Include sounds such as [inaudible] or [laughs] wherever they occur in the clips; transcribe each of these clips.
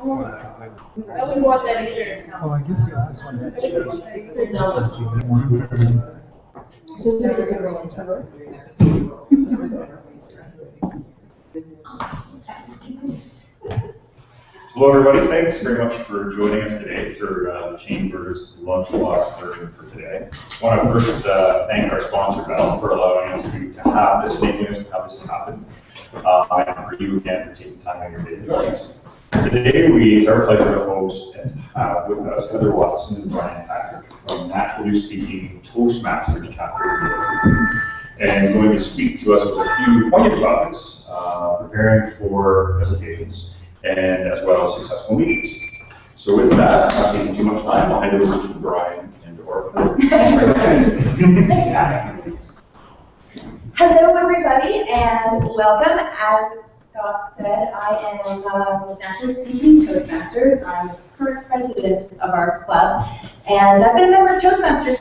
I wouldn't want that either. Oh, I guess, yeah, that's one I that's. wouldn't want that either. Hello, everybody. Thanks very much for joining us today for uh, the Chamber's lunch box learning for today. I want to first uh, thank our sponsor, Bell, for allowing us to to have this, making us have this happen. Uh, And for you again for taking time out of your day to join us. Today, we, it's our pleasure to host and have with us Heather Watson and Brian Patrick from Naturally Speaking Toastmasters chapter and going to speak to us with a few pointed topics, uh, preparing for presentations, and as well as successful meetings. So with that, not taking too much time, I'll hand it over to Brian and or. [laughs] Hello, everybody, and welcome. As Said, I am with Naturally Speaking Toastmasters. I'm the current president of our club, and I've been a member of Toastmasters.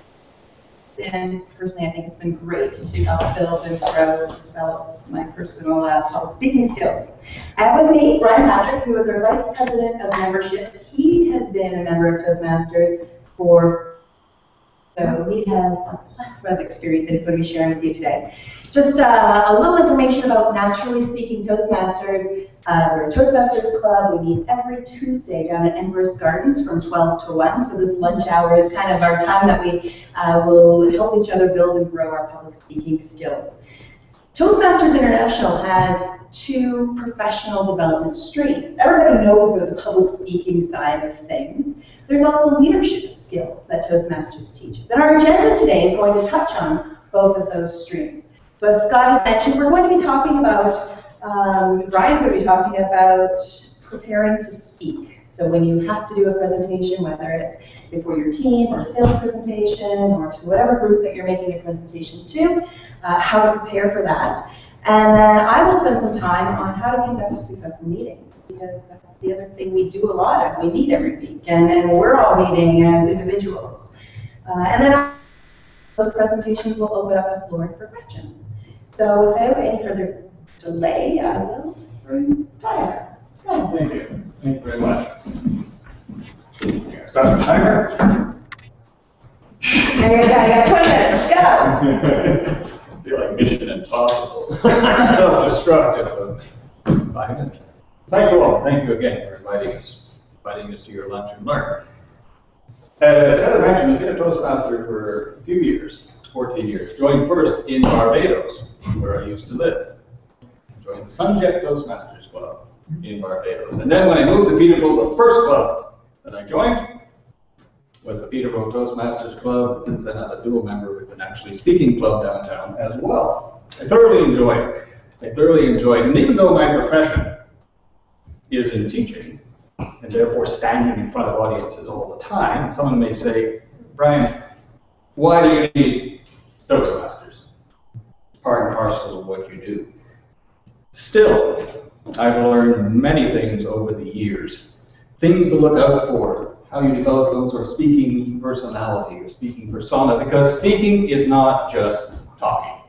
And personally, I think it's been great to help build and grow and develop my personal uh, public speaking skills. I have with me Brian Patrick, who is our vice president of membership. He has been a member of Toastmasters for so we have a plethora of experience that he's going to be sharing with you today. Just uh, a little information about Naturally Speaking Toastmasters. Uh, we're a Toastmasters club. We meet every Tuesday down at Empress Gardens from 12 to 1. So this lunch hour is kind of our time that we uh, will help each other build and grow our public speaking skills. Toastmasters International has two professional development streams. Everybody knows about the public speaking side of things. There's also leadership skills that Toastmasters teaches. And our agenda today is going to touch on both of those streams. So as Scott had mentioned, we're going to be talking about, um, Brian's going to be talking about preparing to speak. So when you have to do a presentation, whether it's before your team or a sales presentation or to whatever group that you're making a presentation to, uh, how to prepare for that. And then I will spend some time on how to conduct successful meetings because that's the other thing we do a lot of. We meet every week and, and we're all meeting as individuals. Uh, and then those presentations will open up the floor for questions. So without any further delay, I will bring Brian. Brian. Thank you. Thank you very much. Start the timer. There you go, you got 20 minutes, go. [laughs] Feel like mission impossible. [laughs] Self-destructive. Five minutes. Thank you all, thank you again for inviting us, inviting us to your lunch and learn. As Heather mentioned, I've been a Toastmaster for a few years, 14 years. Joined first in Barbados, where I used to live. Joined the Sunjet Toastmasters Club in Barbados. And then when I moved to Peterborough, the first club that I joined was the Peterborough Toastmasters Club. Since then, I'm a dual member with a Naturally Speaking club downtown as well. I thoroughly enjoyed it. I thoroughly enjoyed it. And even though my profession is in teaching, and therefore standing in front of audiences all the time, someone may say, Brian, why do you need Toastmasters? It's part and parcel of what you do. Still, I've learned many things over the years. Things to look out for, how you develop those sort of speaking personality or speaking persona, because speaking is not just talking.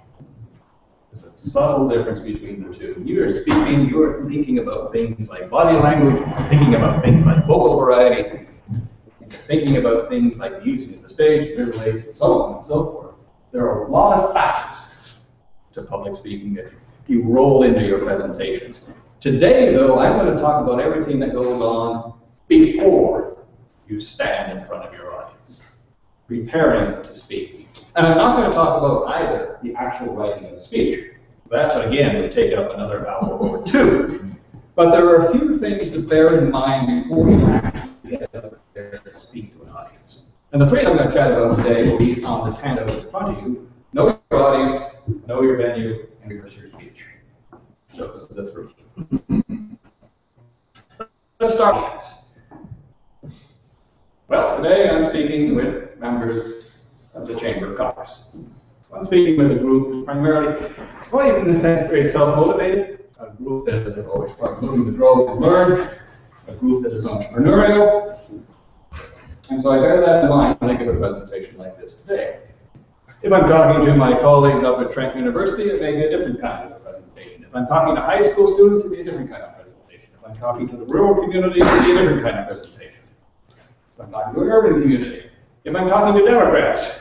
There's a subtle difference between the two. You're speaking, you're thinking about things like body language, thinking about things like vocal variety, thinking about things like the using of the stage, visually, and so on and so forth. There are a lot of facets to public speaking that you roll into your presentations. Today, though, I'm going to talk about everything that goes on before you stand in front of your audience, preparing to speak. And I'm not going to talk about either the actual writing of the speech. That, again, would take up another hour or two. But there are a few things to bear in mind before you actually get up there to speak. And the three I'm going to chat about today will be on the panel in front of you. Know your audience, know your venue, and rehearse your speech. Those are the three. Let's start. Well, today I'm speaking with members of the Chamber of Commerce. So I'm speaking with a group primarily, even in a sense, very self-motivated, a group that is always looking to grow and learn, a group that is entrepreneurial. And so I bear that in mind when I give a presentation like this today. If I'm talking to my colleagues up at Trent University, it may be a different kind of a presentation. If I'm talking to high school students, it may be a different kind of presentation. If I'm talking to the rural community, it'll be a different kind of presentation. If I'm talking to an urban community, if I'm talking to Democrats,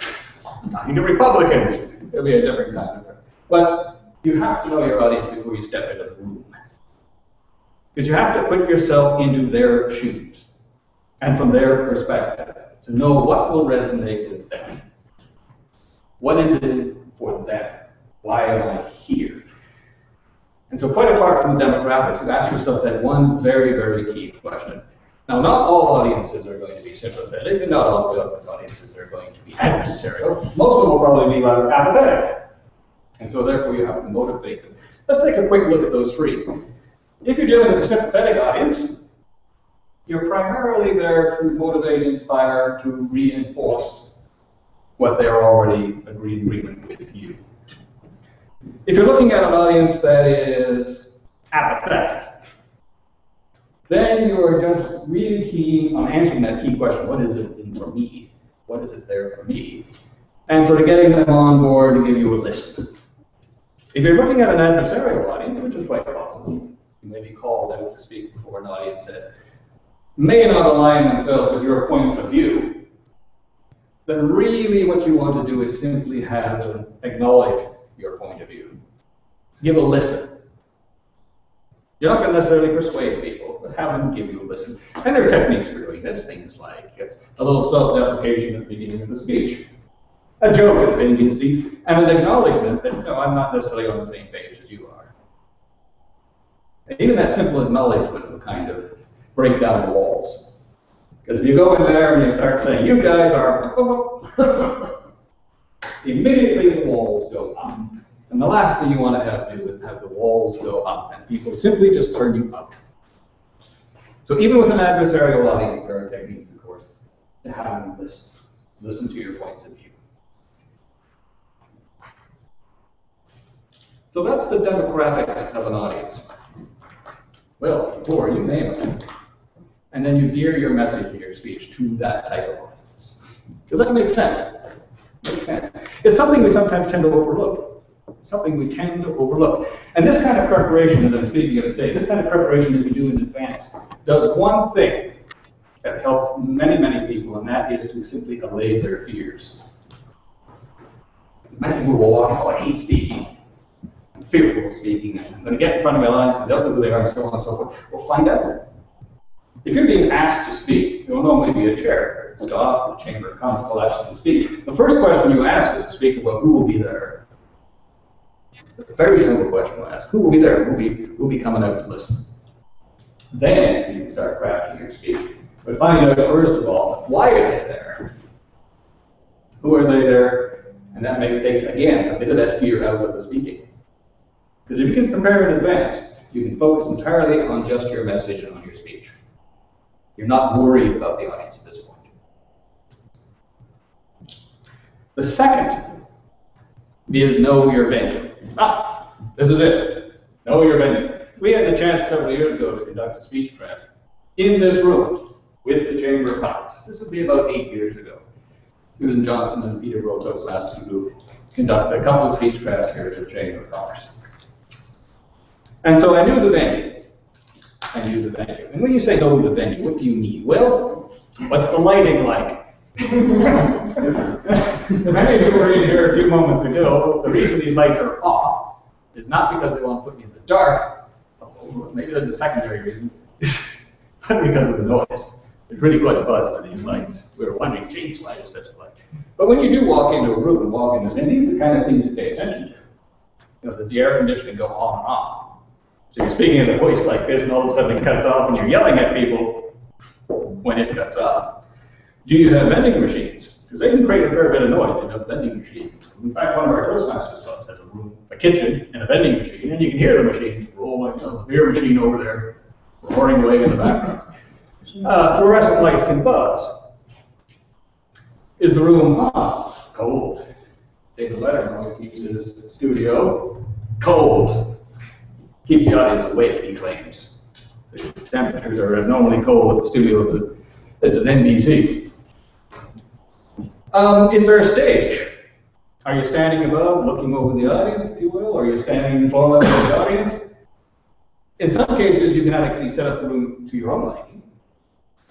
talking to Republicans, it'll be a different kind of. presentation. But you have to know your audience before you step into the room. Because you have to put yourself into their shoes and from their perspective to know what will resonate with them. What is it for them? Why am I here? And so quite apart from the demographics, you ask yourself that one very, very key question. Now, not all audiences are going to be sympathetic, and not all government audiences are going to be adversarial. Most of them will probably be rather apathetic. And so therefore you have to motivate them. Let's take a quick look at those three. If you're dealing with a sympathetic audience, you're primarily there to motivate, inspire, to reinforce what they're already agreed agreement with you. If you're looking at an audience that is apathetic, then you're just really keen on answering that key question, what is it in for me? What is it there for me? And sort of getting them on board to give you a list. If you're looking at an adversarial audience, which is quite possible, you may be called out to speak before an audience that may not align themselves with your points of view, then really what you want to do is simply have them acknowledge your point of view. Give a listen. You're not going to necessarily persuade people, but have them give you a listen. And there are techniques for doing this, things like a little self-deprecation at the beginning of the speech, a joke at the beginning of the speech, and an acknowledgement that, no, I'm not necessarily on the same page as you are. And even that simple acknowledgement of a kind of break down the walls. Because if you go in there and you start saying, you guys are, [laughs] immediately the walls go up. And the last thing you want to have do is have the walls go up and people simply just turn you up. So even with an adversarial audience, there are techniques, of course, to have them listen, listen to your points of view. So that's the demographics of an audience. Well, or you name it. And then you gear your message and your speech to that type of audience. Does that make sense? Makes sense. It's something we sometimes tend to overlook. Something we tend to overlook. And this kind of preparation that I'm speaking of today, this kind of preparation that we do in advance, does one thing that helps many, many people, and that is to simply allay their fears. Many people will walk, oh, I hate speaking. I'm fearful of speaking. I'm going to get in front of my audience and they'll know who they are and so on and so forth. Well, find out. If you're being asked to speak, you'll normally be a chair, staff, the chamber of commerce will ask you to speak. The first question you ask is to speak about who will be there. It's a very simple question to ask. Who will be there? Who will be, who will be coming out to listen? Then you can start crafting your speech. But find out, first of all, why are they there? Who are they there? And that makes, takes, again, a bit of that fear out of the speaking. Because if you can prepare in advance, you can focus entirely on just your message and on your speech. You're not worried about the audience at this point. The second is know your venue. Ah, this is it. Know your venue. We had the chance several years ago to conduct a Speechcraft in this room with the Chamber of Commerce. This would be about eight years ago. Susan Johnson and Peter Rotos last who conducted a couple of Speechcrafts here at the Chamber of Commerce. And so I knew the venue. I knew the venue. And when you say go to the venue, what do you need? Well, what's the lighting like? Many of you were in here a few moments ago. The reason these lights are off is not because they want to put me in the dark. Maybe there's a secondary reason, [laughs] but because of the noise. There's really quite a buzz to these lights. We were wondering, geez, why is such a light? But when you do walk into a room and walk into, and these are the kind of things you pay attention to. You know, does the air conditioning go on and off? So you're speaking in a voice like this, and all of a sudden it cuts off, and you're yelling at people when it cuts off. Do you have vending machines? Because they can create a fair bit of noise in a vending machine. In fact, one of our Toastmasters clubs has a room, a kitchen, and a vending machine, and you can hear the machines rolling, the beer machine over there roaring away in the background. Uh, fluorescent lights can buzz. Is the room hot? Cold. David Letterman always keeps his studio cold. Keeps the audience awake, he claims. The temperatures are abnormally cold at the studio as it- this is NBC. Um, is there a stage? Are you standing above, looking over the audience, if you will? Or are you standing in front of the audience? In some cases, you can actually set up the room to your own liking.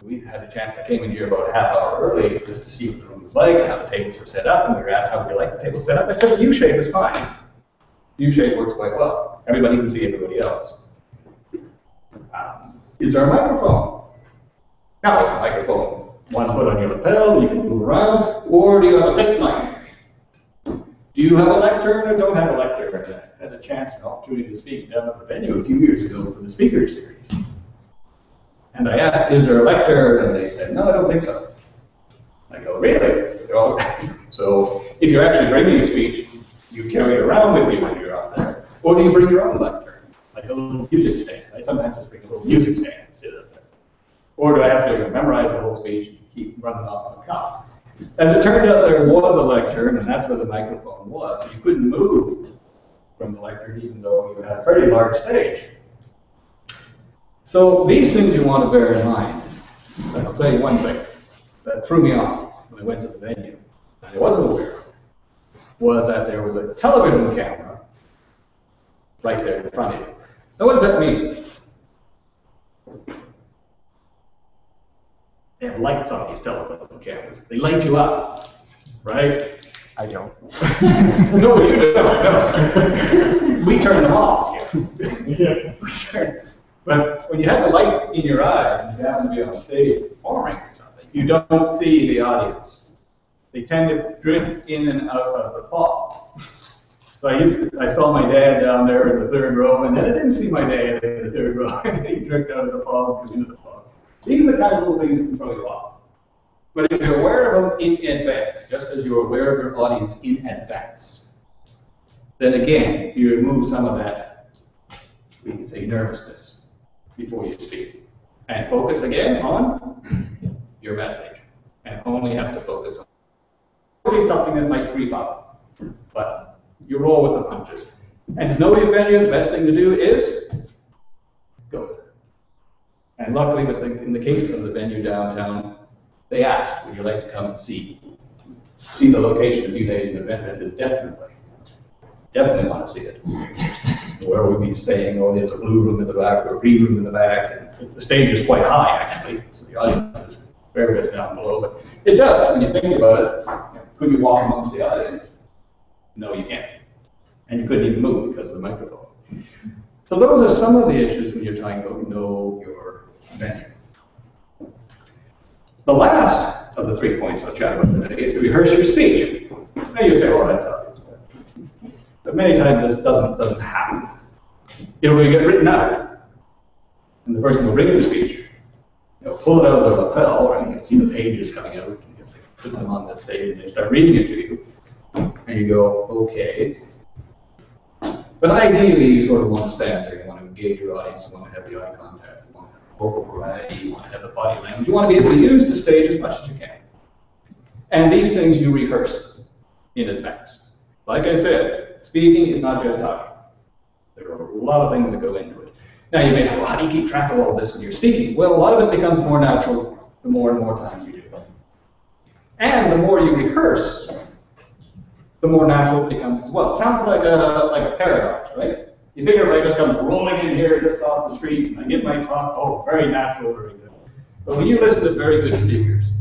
We had a chance, I came in here about a half hour early just to see what the room was like, how the tables were set up, and we were asked how we like the table set up. I said, the U shape is fine. U shape works quite well. Everybody can see everybody else. Um, Is there a microphone? Now, it's a microphone. One foot on your lapel, you can move around, or do you have a fixed mic? Do you have a lectern or don't have a lectern? I had a chance, an opportunity to speak down at the venue a few years ago for the speaker series. And I asked, is there a lectern? And they said, no, I don't think so. I go, really? [laughs] So if you're actually bringing a speech, you carry it around with you when there, or do you bring your own lectern, like a little music stand? I sometimes just bring a little music stand and sit up there. Or do I have to memorize the whole speech and keep running off on the cuff? As it turned out, there was a lectern, and that's where the microphone was. So you couldn't move from the lectern, even though you had a pretty large stage. So these things you want to bear in mind. And I'll tell you one thing that threw me off when I went to the venue, and I wasn't aware of, was that there was a television camera right there in front of you. Now, what does that mean? They have lights on these television cameras. They light you up, right? I don't. [laughs] No, you don't, no. We turn them off. We turn- But when you have the lights in your eyes and you happen to be on stage performing or something, you don't see the audience. They tend to drift in and out of the fog. So I used to, I saw my dad down there in the third row, and then I didn't see my dad in the third row, [laughs] he drifted out of the fog into the fog. These are the kind of little things that can throw you off. But if you're aware of them in advance, just as you're aware of your audience in advance, then again, you remove some of that, we can say nervousness before you speak. And focus again on [clears throat] your message. And only have to focus on something that might creep up, but you roll with the punches. And to know your venue, the best thing to do is go. And luckily, the, in the case of the venue downtown, they asked, would you like to come and see? See the location a few days in advance. I said, definitely. Definitely want to see it. Where we'll be staying, oh, there's a blue room in the back, or a green room in the back, and the stage is quite high, actually, so the audience is very good down below, but it does, when you think about it, could you walk amongst the audience? No, you can't. And you couldn't even move because of the microphone. So those are some of the issues when you're trying to know your venue. The last of the three points I'll chat about today is to rehearse your speech. Now you say, oh, that's obvious. but- many times this doesn't, doesn't happen. It will get written out. And the person will bring the speech, know, pull it out of their lapel, and you can see the pages coming out, and you can sit them on the stage, and they start reading it to you. And you go, okay. But ideally, you sort of want to stand there, you want to engage your audience, you want to have the eye contact, you want to have vocal variety, you want to have the body language, you want to be able to use the stage as much as you can. And these things you rehearse in advance. Like I said, speaking is not just talking. There are a lot of things that go into it. Now you may say, well, how do you keep track of all of this when you're speaking? Well, a lot of it becomes more natural the more and more times you do it. And the more you rehearse, the more natural it becomes as well. It sounds like a, like a paradox, right? You figure if I just come rolling in here just off the street and I give my talk, oh, very natural, very good. But when you listen to very good speakers,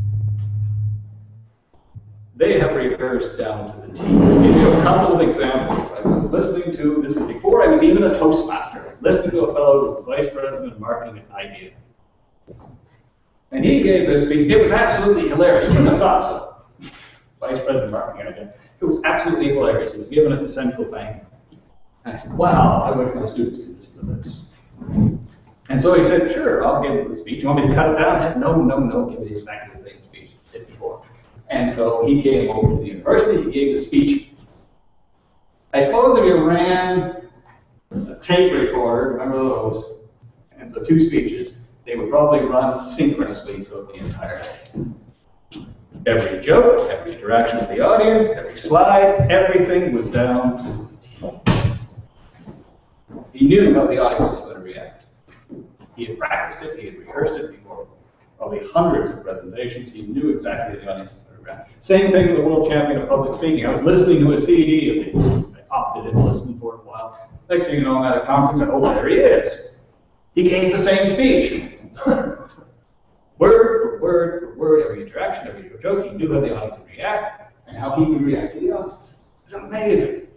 they have rehearsed down to the T. Give you a couple of examples. I was listening to, this is before I was even a Toastmaster, I was listening to a fellow who was vice president of marketing at IBM. And he gave this speech, it was absolutely hilarious, you wouldn't have thought so. Vice president of marketing at IBM. It was absolutely hilarious. It was given at the central bank. And I said, wow, I wish my students could listen to this. And so he said, sure, I'll give the speech. You want me to cut it down? I said, no, no, no, give me exactly the same speech you did before. And so he came over to the university, he gave the speech. I suppose if you ran a tape recorder, remember those, and the two speeches, they would probably run synchronously throughout the entire day. Every joke, every interaction with the audience, every slide, everything was down. He knew how the audience was going to react. He had practiced it, he had rehearsed it before probably hundreds of presentations. He knew exactly the audience was going to react. Same thing with the world champion of public speaking. I was listening to a CD of his. I it in, listened for a while. Next thing you know, I'm at a conference, and oh, there he is. He gave the same speech. [laughs] word for word for word, every interaction, every joke, he knew how the audience would react and how he would react to the audience. It's amazing.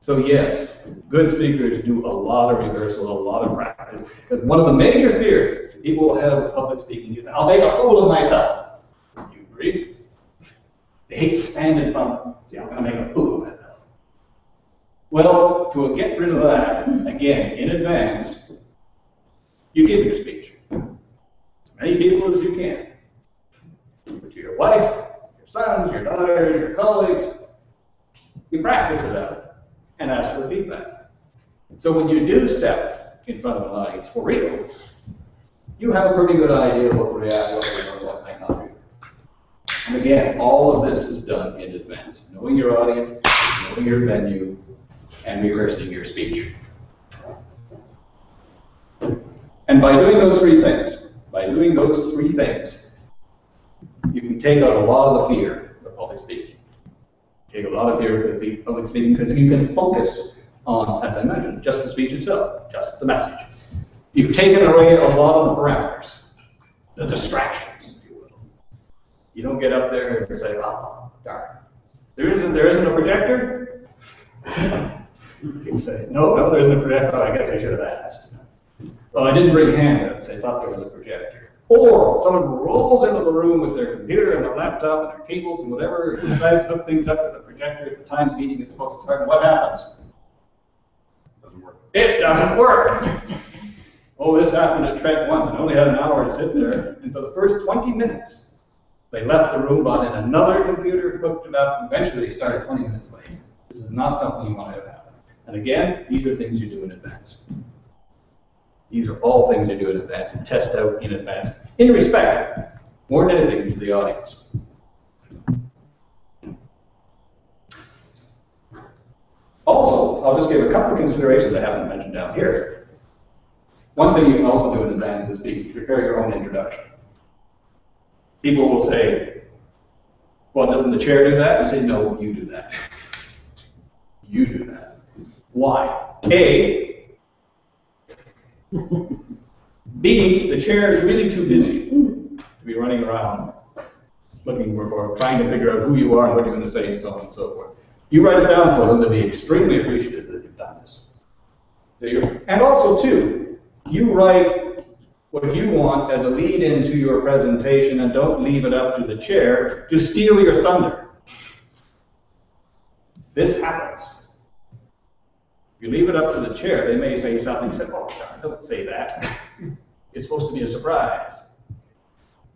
So yes, good speakers do a lot of rehearsal, a lot of practice, because one of the major fears people have with public speaking is, I'll make a fool of myself. You agree? They hate to stand in front, of see, I'm gonna make a fool of myself. Well, to get rid of that, again, in advance, you give your speech. As many people as you can. Wife, your sons, your daughters, your colleagues. You practice it out and ask for feedback. So when you do step in front of an audience for real, you have a pretty good idea what will react, what and what might not be. And again, all of this is done in advance, knowing your audience, knowing your venue, and rehearsing your speech. And by doing those three things, by doing those three things, you can take out a lot of the fear of public speaking. Take a lot of fear of the public speaking because you can focus on, as I mentioned, just the speech itself, just the message. You've taken away a lot of the parameters, the distractions, if you will. You don't get up there and say, oh, darn. There isn't, there isn't a projector? [laughs] People say, no, no, there isn't a projector. I guess I should have asked. Well, I didn't bring handouts. I thought there was a projector. Or someone rolls into the room with their computer and their laptop and their cables and whatever, and decides to hook things up to the projector at the time the meeting is supposed to start. What happens? It doesn't work. It doesn't work. [laughs] Oh, this happened at Trent once, and I only had an hour to sit there, and for the first 20 minutes, they left the room, brought in another computer, hooked it up, and eventually they started 20 minutes late. This is not something you want to have happen. And again, these are things you do in advance. These are all things you do in advance and test out in advance, in respect, more than anything, to the audience. Also, I'll just give a couple of considerations I haven't mentioned down here. One thing you can also do in advance is prepare your own introduction. People will say, well, doesn't the chair do that? You say, no, you do that. [laughs] You do that. Why? A, B, the chair is really too busy to be running around looking for, or trying to figure out who you are and what you're going to say and so on and so forth. You write it down for them, they'll be extremely appreciative that you've done this. And also, too, you write what you want as a lead into your presentation and don't leave it up to the chair to steal your thunder. This happens. You leave it up to the chair, they may say something, say, oh, darn, don't say that. [laughs] It's supposed to be a surprise.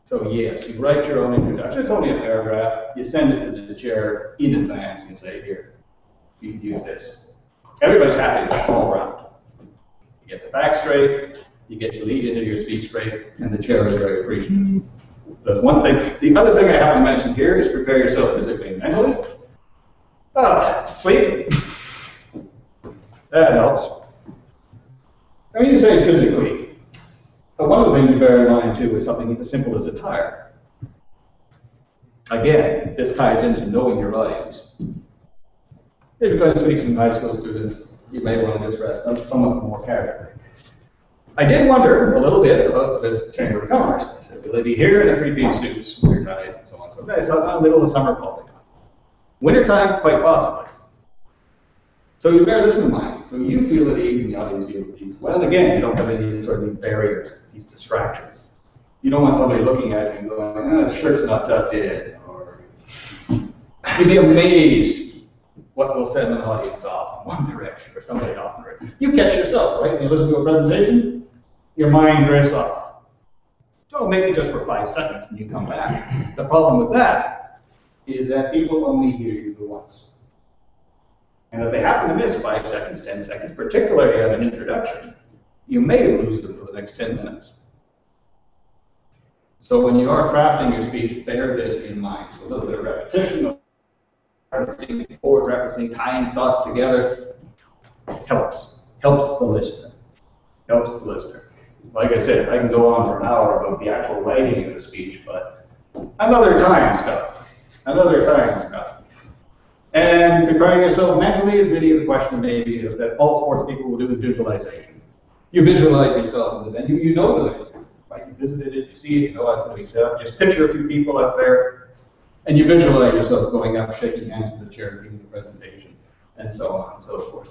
So yes, you write your own introduction. It's only a paragraph. You send it to the chair in advance and say, here, you can use this. Everybody's happy all around. You get the facts straight, you get your lead into your speech straight, and the chair is very appreciative. That's one thing. The other thing I have to mention here is prepare yourself physically and mentally. Ah, sleep. That helps. I mean, you say physically. But one of the things to bear in mind too is something as simple as attire. Again, this ties into knowing your audience. If you're going to speak to high school students, you may want to dress somewhat more casually. I did wonder a little bit about the Chamber of Commerce. I said, will they be here in a three-piece suits, with ties and so on? So I thought, oh, middle of summer probably. Wintertime, quite possibly. So you bear this in mind. So you feel at ease and the audience feels at ease. Well, again, you don't have any sort of these barriers, these distractions. You don't want somebody looking at you and going, ah, oh, this shirt's not tucked in, or you'd be amazed what will send an audience off in one direction or somebody off in direction. You catch yourself, right? When you listen to a presentation, your mind drifts off. Oh, maybe just for five seconds and you come back. The problem with that is that people only hear you once. And if they happen to miss five seconds, 10 seconds, particularly at an introduction, you may lose them for the next 10 minutes. So when you are crafting your speech, bear this in mind. It's a little bit of repetition, referencing, forward referencing, tying thoughts together helps. Helps the listener. Helps the listener. Like I said, I can go on for an hour about the actual writing of a speech, but another time stuff. Another time stuff. And preparing yourself mentally is really the question maybe that all sports people will do is visualization. you visualize yourself in the venue, you know the venue, right? You visited it, you see it, you know how it's gonna be set up, just picture a few people up there, and you visualize yourself going up, shaking hands with the chair, giving the presentation, and so on and so forth.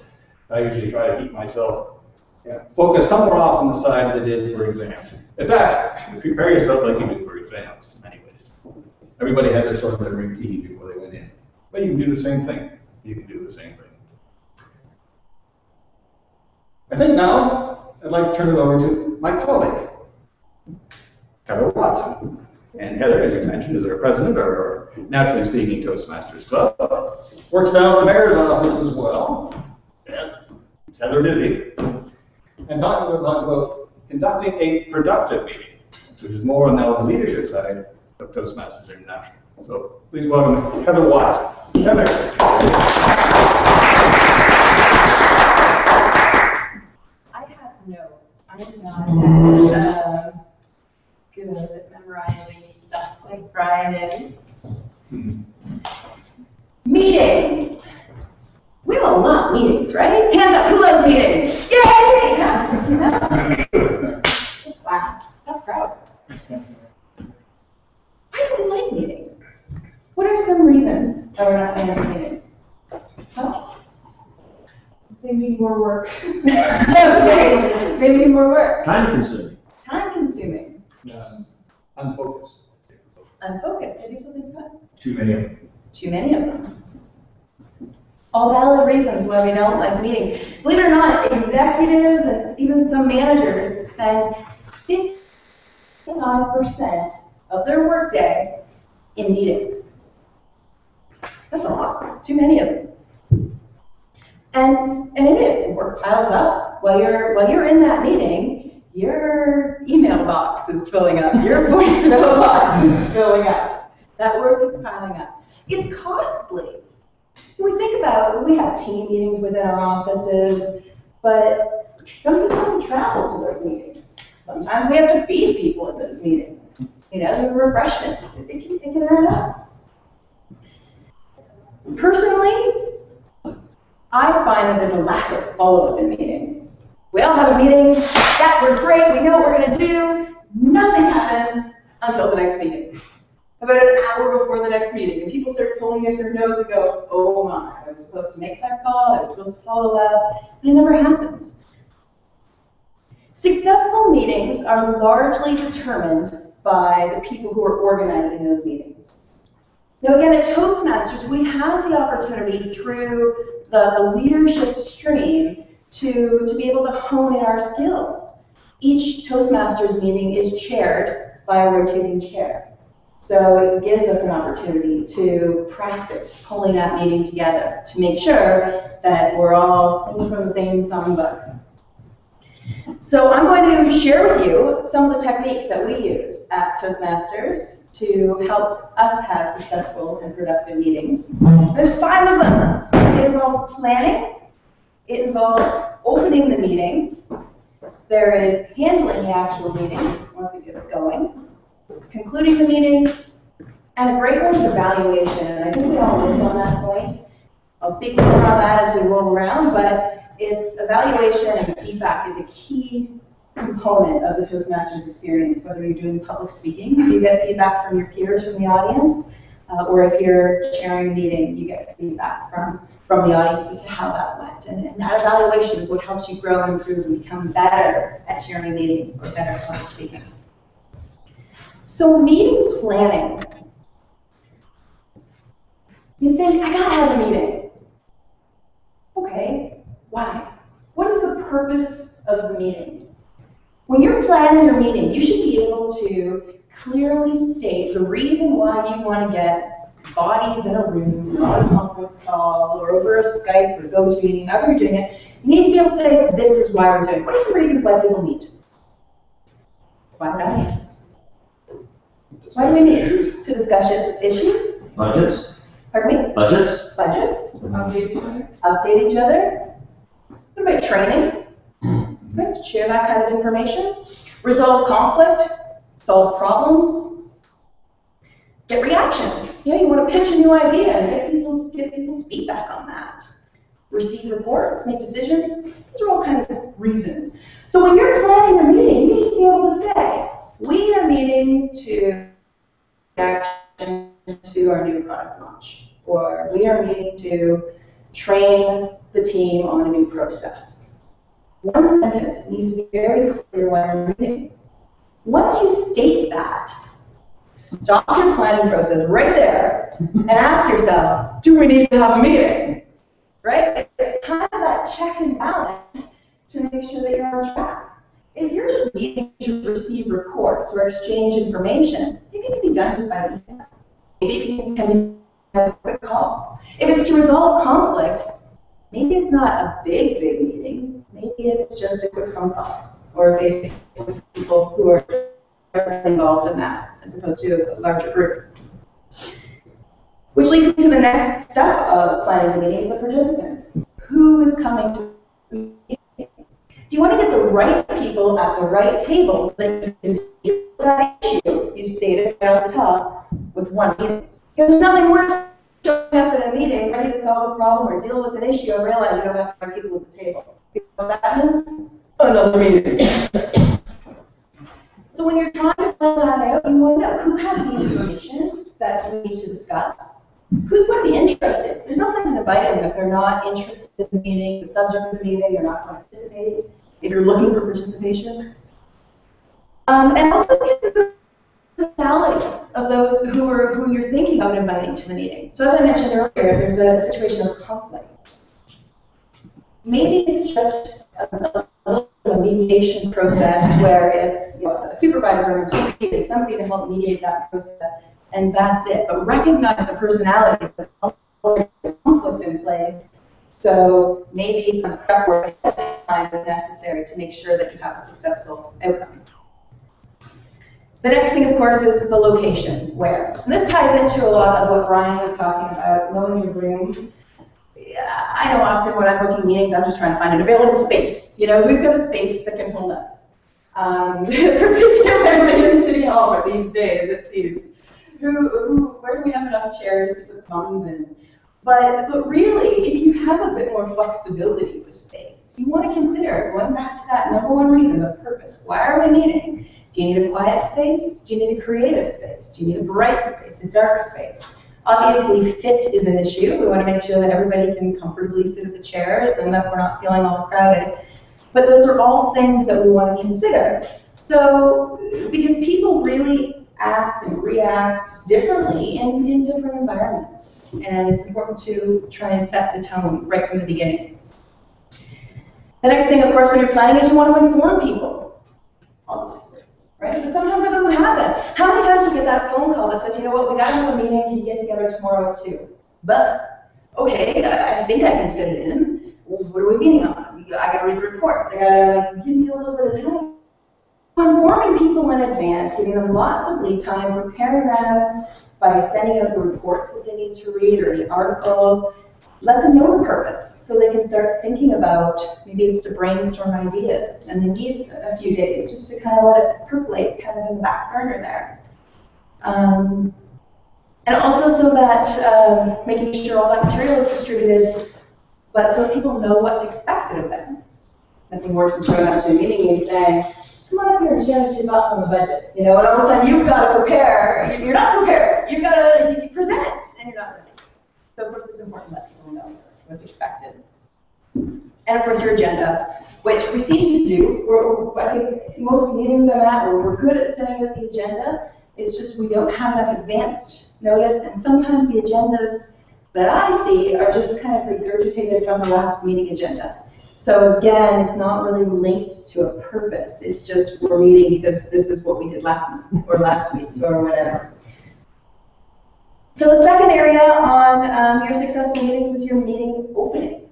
I usually try to keep myself yeah, focused somewhere off on the side as I did for exams. In fact, prepare yourself like you do for exams, in many ways. Everybody had their sort of routine before they went in. But you can do the same thing. You can do the same thing. I think now I'd like to turn it over to my colleague, Heather Watson. And Heather, as you mentioned, is our president our Naturally Speaking Toastmasters Club. Works down in the mayor's office as well. Yes, keeps Heather busy. And talking about, about conducting a productive meeting, which is more on now the leadership side of Toastmasters International. So please welcome Heather Watson. Heather. I have notes. I'm not um, good at memorizing stuff like Brian is. Meetings. We have a lot of meetings, right? Hands up, who loves meetings? Yay! [laughs] Wow, that's proud. Why do we like meetings? What are some reasons that we're not fans of meetings? Huh? They need more work. [laughs] Okay, maybe more work. Time consuming. Time consuming, Um, Unfocused. unfocused. I think something's not Too many of them. too many of them. All valid reasons why we don't like meetings. Believe it or not, executives and even some managers spend fifty-five percent of their workday in meetings. That's a lot, too many of them. And, and it is, work piles up. While you're, while you're in that meeting, your email box is filling up, your [laughs] voicemail box is filling up. That work is piling up. It's costly. When we think about, we have team meetings within our offices, but some people have to travel to those meetings. Sometimes we have to feed people at those meetings, you know, the refreshments, it can, it can add up. Personally, I find that there's a lack of follow-up in meetings. We all have a meeting, that we're great, we know what we're gonna do, nothing happens until the next meeting. About an hour before the next meeting, and people start pulling at their notes and go, oh my, I was supposed to make that call, I was supposed to follow up, and it never happens. Successful meetings are largely determined by the people who are organizing those meetings. Now, again, at Toastmasters, we have the opportunity through the, the leadership stream to, to be able to hone in our skills. Each Toastmasters meeting is chaired by a rotating chair. So it gives us an opportunity to practice pulling that meeting together to make sure that we're all singing from the same songbook. So I'm going to share with you some of the techniques that we use at Toastmasters to help us have successful and productive meetings. Mm-hmm. There's five of them. It involves planning, it involves opening the meeting, there is handling the actual meeting once it gets going, concluding the meeting, and a great one is evaluation, and I think we all miss on that point. I'll speak more on that as we roll around, but it's evaluation and feedback is a key component of the Toastmasters experience, whether you're doing public speaking, you get feedback from your peers from the audience, uh, or if you're chairing a meeting, you get feedback from, from the audience as to how that went. And, and that evaluation is what helps you grow and improve and become better at chairing meetings or better at public speaking. So meeting planning. You think, I gotta have a meeting. Okay, why? What is the purpose of the meeting? When you're planning your meeting, you should be able to clearly state the reason why you want to get bodies in a room, on a conference call, or over a Skype or GoToMeeting, however you're doing it. You need to be able to say, this is why we're doing it. What are some reasons why people meet? Why do I meet? Why do we meet? To discuss issues? Budgets, Pardon me? budgets, Budgets? Update each other. update each other. What about training? Share that kind of information. Resolve conflict, solve problems, get reactions. You know, you want to pitch a new idea and get people's, get people's feedback on that. Receive reports, make decisions. These are all kind of reasons. So when you're planning a meeting, you need to be able to say, we are meeting to action to our new product launch, or we are meeting to train the team on a new process. One sentence needs to be very clear when you're meeting. Once you state that, stop your planning process right there and ask yourself, do we need to have a meeting? Right? It's kind of that check and balance to make sure that you're on track. If you're just needing to receive reports or exchange information, it can be done just by email. Maybe you can have a quick call. If it's to resolve conflict, maybe it's not a big, big meeting. Maybe it's just a quick phone call or with people who are involved in that as opposed to a larger group. Which leads me to the next step of planning the meetings, the participants. Who is coming to the meeting? Do you want to get the right people at the right tables so that you can deal with that issue you stated right off the top with one meeting? Because there's nothing worse than showing up at a meeting ready to solve a problem or deal with an issue and realize you don't have the right people at the table. Means? Another meeting. So when you're trying to fill that out, you want to know who has the information that we need to discuss. Who's going to be interested? There's no sense in inviting them if they're not interested in the meeting, the subject of the meeting, they're not participating, if you're looking for participation. Um, and also the personalities of those who are who you're thinking about inviting to the meeting. So as I mentioned earlier, if there's a situation of conflict, maybe it's just a, a, mediation process where it's you know, a supervisor or somebody to help mediate that process, and that's it. But recognize the personality of the conflict in place. So maybe some prep work time is necessary to make sure that you have a successful outcome. The next thing, of course, is the location, where. And this ties into a lot of what Brian was talking about, knowing your room. I know often when I'm booking meetings, I'm just trying to find an available space. You know, who's got a space that can hold us? Um, [laughs] particularly in City Hall these days, it seems. Who, who, where do we have enough chairs to put phones in? But, but really, if you have a bit more flexibility with space, you want to consider going back to that number one reason, the purpose. Why are we meeting? Do you need a quiet space? Do you need a creative space? Do you need a bright space, a dark space? Obviously, fit is an issue. We want to make sure that everybody can comfortably sit at the chairs and that we're not feeling all crowded. But those are all things that we want to consider. So, because people really act and react differently in, in different environments. And it's important to try and set the tone right from the beginning. The next thing, of course, when you're planning is you want to inform people, right? But sometimes that doesn't happen. How many times do you get that phone call that says, you know what, we got to have a meeting, can you get together tomorrow at 2? But, okay, I, think I can fit it in. What are we meeting on? I got to read the reports. I got to give me a little bit of time. Informing people in advance, giving them lots of lead time, preparing them by sending out the reports that they need to read or the articles. Let them know the purpose so they can start thinking about maybe it's to brainstorm ideas and they need a few days just to kind of let it percolate kind of in the back burner there. Um, and also so that um, making sure all that material is distributed, but so people know what's expected of them. Nothing worse than showing up to a meeting and saying, come on up here and share your thoughts on the budget. You know, and all of a sudden you've got to prepare. You're not prepared. You've got to present, and you're not ready. So of course it's important that people know what's expected. And of course your agenda, which we seem to do. We're, I think most meetings I'm at, we're, good at setting up the agenda. It's just we don't have enough advanced notice, and sometimes the agendas that I see are just kind of regurgitated from the last meeting agenda. So again, it's not really linked to a purpose. It's just we're meeting because this is what we did last month or last week or whatever. So the second area on um, your successful meetings is your meeting opening.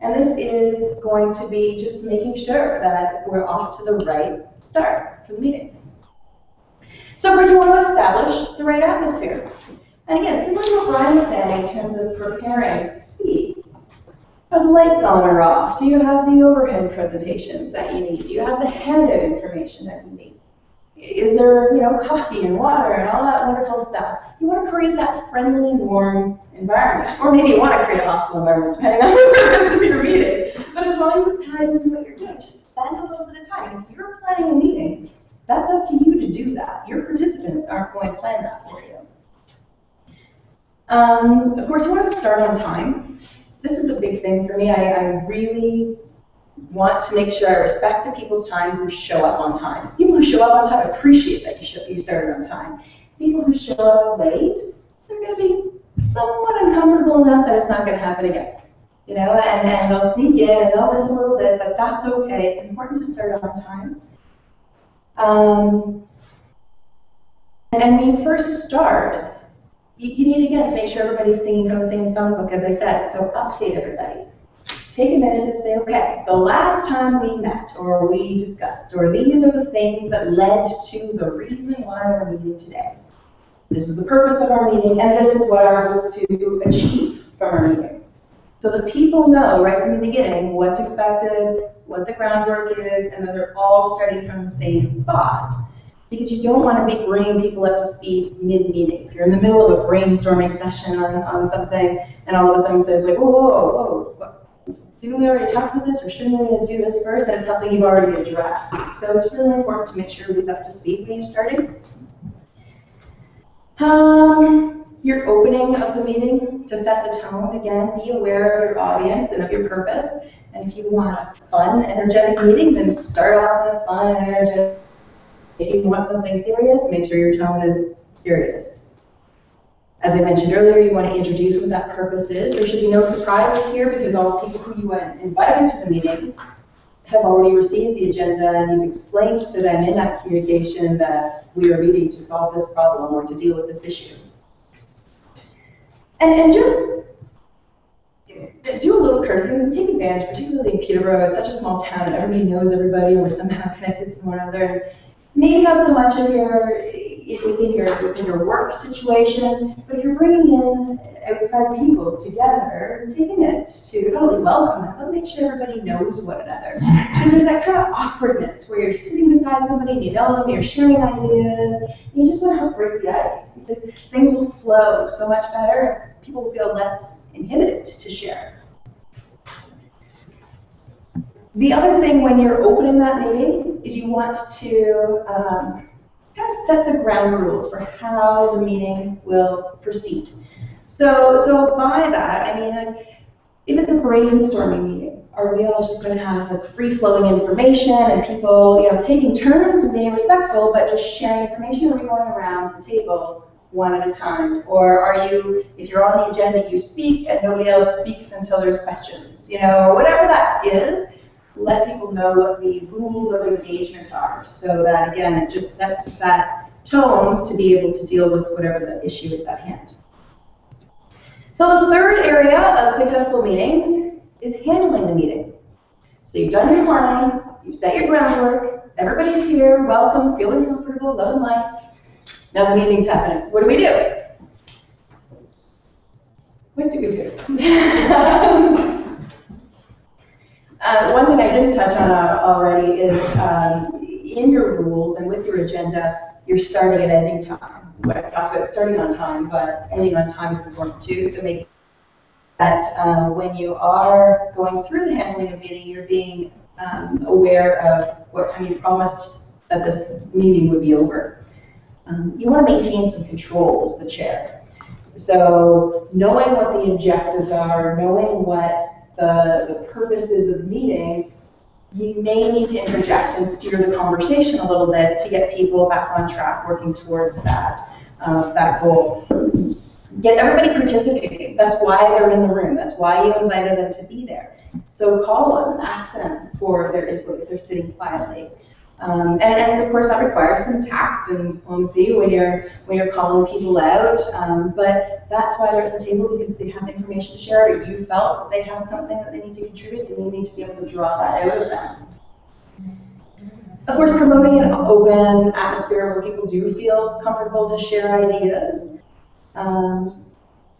And this is going to be just making sure that we're off to the right start for the meeting. So first you want to establish the right atmosphere. And again, similar to what Brian was saying in terms of preparing to speak. Are the lights on or off? Do you have the overhead presentations that you need? Do you have the handout information that you need? Is there, you know, coffee and water and all that wonderful stuff? You want to create that friendly, warm environment. Or maybe you want to create a hostile environment, depending on [laughs] the purpose of your meeting. But as long as it ties into what you're doing, just spend a little bit of time. If you're planning a meeting, that's up to you to do that. Your participants aren't going to plan that for you. Um, of course, you want to start on time. This is a big thing for me. I, I really want to make sure I respect the people's time who show up on time. People who show up on time appreciate that you, show, you started on time. People who show up late, they're going to be somewhat uncomfortable enough that it's not going to happen again. You know, and, and they'll sneak in and they'll miss a little bit, but that's okay. It's important to start on time. Um, and, when you first start, you, you need again to make sure everybody's singing from the same songbook, as I said. So update everybody. Take a minute to say, okay, the last time we met, or we discussed, or these are the things that led to the reason why we're meeting today. This is the purpose of our meeting, and this is what I hope to achieve from our meeting. So the people know right from the beginning what's expected, what the groundwork is, and that they're all starting from the same spot. Because you don't want to be bringing people up to speed mid-meeting. If you're in the middle of a brainstorming session on, on something, and all of a sudden says like, whoa, whoa, whoa, didn't we already talk about this, or shouldn't we do this first? And something you've already addressed. So it's really important to make sure everybody's up to speed when you're starting. Um, your opening of the meeting to set the tone, again, be aware of your audience and of your purpose. And if you want a fun, energetic meeting, then start off in a fun, energetic. If you want something serious, make sure your tone is serious. As I mentioned earlier, you want to introduce what that purpose is. There should be no surprises here because all the people who you invited to the meeting have already received the agenda and you've explained to them in that communication that we are meeting to solve this problem or to deal with this issue. And, and just do a little courtesy and take advantage, particularly in Peterborough. It's such a small town and everybody knows everybody and we're somehow [laughs] connected to one another. Maybe not so much if you're within your within your work situation, but if you're bringing in outside people together, take a minute to not only welcome them, but make sure everybody knows one another. Because there's that kind of awkwardness where you're sitting beside somebody and you know them, you're sharing ideas, and you just want to help break the ice because things will flow so much better. People will feel less inhibited to share. The other thing when you're opening that meeting is you want to um, kind of set the ground rules for how the meeting will proceed. So, so by that, I mean, like, if it's a brainstorming meeting, are we all just going to have like free-flowing information and people, you know, taking turns and being respectful, but just sharing information, or going around the table one at a time? Or are you, if you're on the agenda, you speak and nobody else speaks until there's questions, you know, whatever that is, let people know what the rules of engagement are so that, again, it just sets that tone to be able to deal with whatever the issue is at hand. So the third area of successful meetings is handling the meeting. So you've done your planning, you've set your groundwork, everybody's here, welcome, feeling comfortable, loving life. Now the meeting's happening. What do we do? What do we do? [laughs] Uh, one thing I didn't touch on uh, already is um, in your rules and with your agenda, you're starting and ending time. I talked about starting on time, but ending on time is important too. So make that uh, when you are going through the handling of meeting, you're being um, aware of what time you promised that this meeting would be over. Um, you want to maintain some control as the chair. So knowing what the objectives are, knowing what the, the purposes of the meeting, you may need to interject and steer the conversation a little bit to get people back on track working towards that, uh, that goal. Get everybody participating. That's why they're in the room. That's why you invited them to be there. So call them, ask them for their input if they're sitting quietly. Um, and, and, of course that requires some tact and diplomacy when you're when you're calling people out. Um, but that's why they're at the table because they have information to share. You felt that they have something that they need to contribute, and you need to be able to draw that out of them. Of course, promoting an open atmosphere where people do feel comfortable to share ideas, um,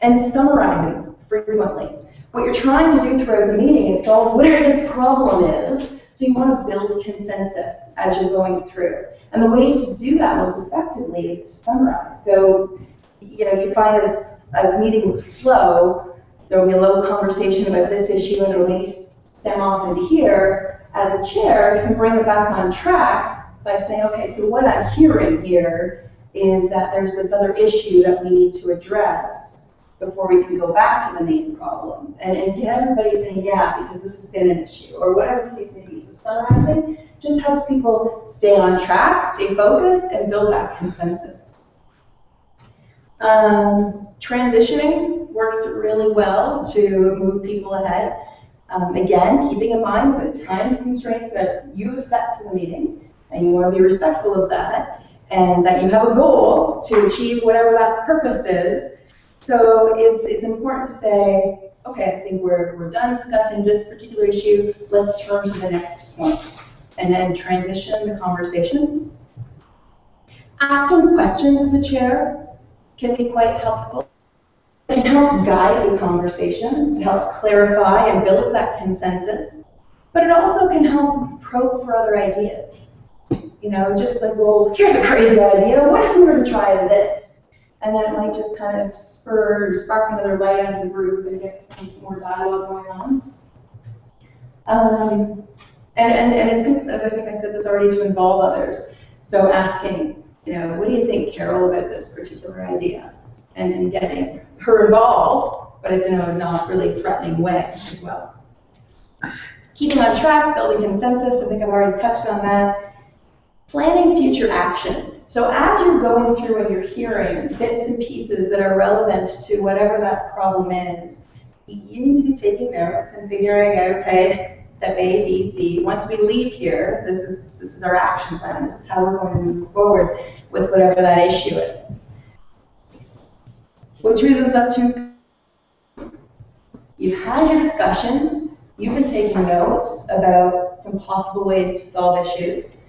and summarizing frequently. What you're trying to do throughout the meeting is solve whatever this problem is so you want to build consensus as you're going through. And the way to do that most effectively is to summarize. So, you know, you find as, as meetings flow, there will be a little conversation about this issue and it will maybe stem off into here, as a chair, you can bring it back on track by saying, okay, so what I'm hearing here is that there's this other issue that we need to address before we can go back to the main problem. And, and get everybody saying, yeah, because this has been an issue, or whatever the case may be. So summarizing just helps people stay on track, stay focused, and build that consensus. Um, transitioning works really well to move people ahead. Um, again, keeping in mind the time constraints that you have set for the meeting, and you want to be respectful of that, and that you have a goal to achieve whatever that purpose is. So it's, it's important to say, okay, I think we're, we're done discussing this particular issue, let's turn to the next point, and then transition the conversation. Asking questions as a chair can be quite helpful. It can help guide the conversation, it helps clarify and builds that consensus, but it also can help probe for other ideas. You know, just like, well, here's a crazy idea, what if we were to try this? And then it might just kind of spur, spark another light of the group and get some more dialogue going on. Um, and, and, and it's good, as I think I said this already, to involve others. So asking, you know, what do you think, Carol, about this particular idea? And then getting her involved, but it's in a not really threatening way as well. Keeping on track, building consensus, I think I've already touched on that. Planning future action. So as you're going through and you're hearing bits and pieces that are relevant to whatever that problem is, you need to be taking notes and figuring out, okay, step A, B, C. Once we leave here, this is this is our action plan. This is how we're going to move forward with whatever that issue is. Which brings us up to you've had your discussion, you've been taking notes about some possible ways to solve issues.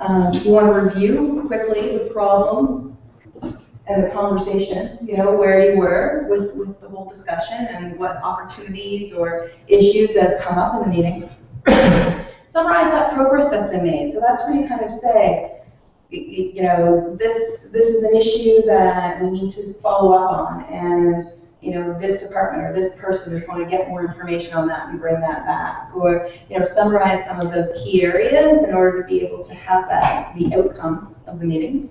Um, you want to review quickly the problem and the conversation, you know, where you were with, with the whole discussion and what opportunities or issues that have come up in the meeting. [coughs] Summarize that progress that's been made. So that's where you kind of say, you know, this, this is an issue that we need to follow up on and you know, this department or this person is going to get more information on that and bring that back. Or, you know, summarize some of those key areas in order to be able to have that, the outcome of the meeting.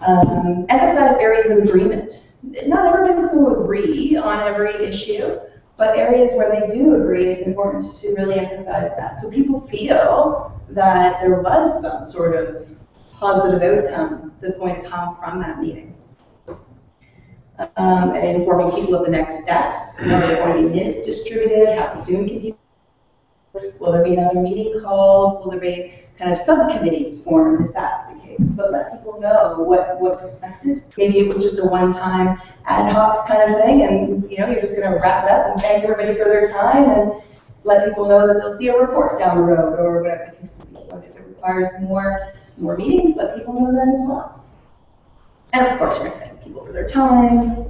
Um, emphasize areas of agreement. Not everybody's going to agree on every issue, but areas where they do agree, it's important to really emphasize that. So people feel that there was some sort of positive outcome that's going to come from that meeting um, and informing people of the next steps. Are there going to be minutes distributed? How soon can people? Will there be another meeting called? Will there be kind of subcommittees formed if that's the case? But let people know what, what's expected. Maybe it was just a one-time ad hoc kind of thing, and you know you're just going to wrap it up and thank everybody for their time and let people know that they'll see a report down the road or whatever the case may be. If it requires more more meetings, let people know that as well. And of course, thank people for their time.